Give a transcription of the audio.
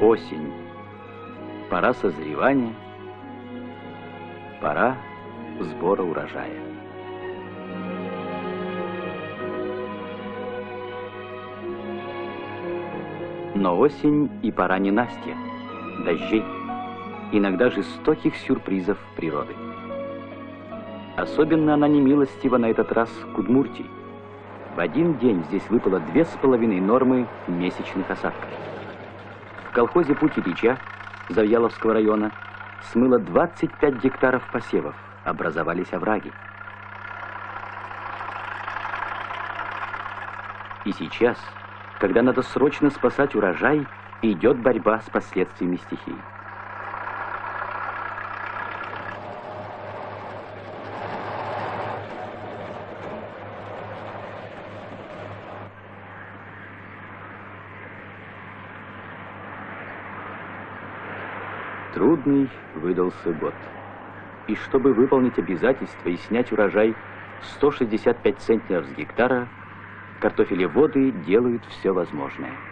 Осень. Пора созревания. Пора сбора урожая. Но осень и пора ненастья, дождей, иногда жестоких сюрпризов природы. Особенно она немилостива на этот раз к Удмуртии. В один день здесь выпало две с половиной нормы месячных осадков. В колхозе «Путь Ильича» Завьяловского района смыло 25 гектаров посевов, образовались овраги. И сейчас, когда надо срочно спасать урожай, идет борьба с последствиями стихии. Трудный выдался год. И чтобы выполнить обязательства и снять урожай 165 центнеров с гектара, картофелеводы делают все возможное.